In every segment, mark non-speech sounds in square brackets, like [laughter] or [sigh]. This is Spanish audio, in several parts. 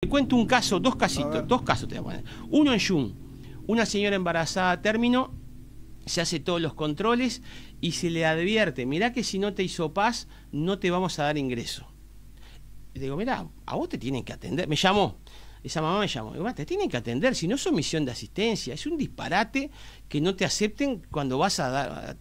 Te cuento un caso, dos casitos, dos casos te voy a poner. Uno en Jun, una señora embarazada a término, se hace todos los controles y se le advierte, mirá que si no te hizo paz, no te vamos a dar ingreso. Y digo, mirá, a vos te tienen que atender. Me llamó, esa mamá me llamó, digo, te tienen que atender, si no es misión de asistencia, es un disparate que no te acepten cuando vas a dar...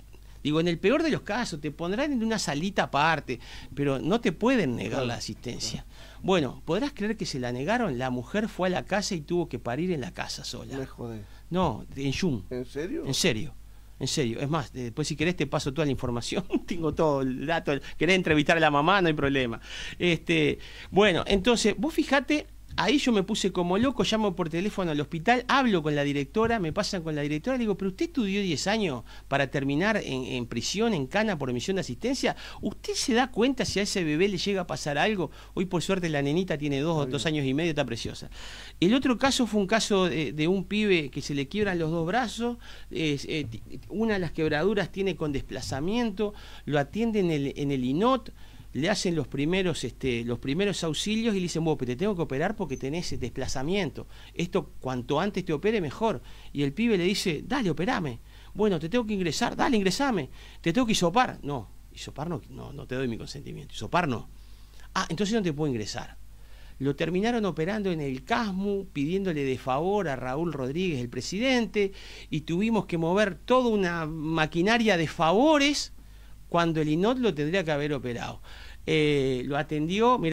Digo, en el peor de los casos, te pondrán en una salita aparte, pero no te pueden negar la asistencia. Bueno, ¿podrás creer que se la negaron? La mujer fue a la casa y tuvo que parir en la casa sola. Me. No, en Jun. ¿En serio? En serio. En serio, es más, después si querés te paso toda la información, [laughs] tengo todo el dato, querés entrevistar a la mamá, no hay problema. Este, bueno, entonces, vos fijate Ahí yo me puse como loco, llamo por teléfono al hospital, hablo con la directora, me pasan con la directora, le digo, pero usted estudió 10 años para terminar en, prisión, en cana por emisión de asistencia. ¿Usted se da cuenta si a ese bebé le llega a pasar algo? Hoy por suerte la nenita tiene dos o dos años y medio, está preciosa. El otro caso fue un caso de, un pibe que se le quiebran los dos brazos, eh, una de las quebraduras tiene con desplazamiento, lo atiende en el, en el INOT le hacen los primeros, este, los primeros auxilios y le dicen, vos, te tengo que operar porque tenés desplazamiento. Esto cuanto antes te opere mejor. Y el pibe le dice, dale, operame. Bueno, te tengo que ingresar, dale, ingresame. Te tengo que isopar. No, isopar no, no, no te doy mi consentimiento. Isopar no. Ah, entonces no te puedo ingresar. Lo terminaron operando en el CASMU, pidiéndole de favor a Raúl Rodríguez, el presidente, y tuvimos que mover toda una maquinaria de favores cuando el INOT lo tendría que haber operado. Eh, lo atendió,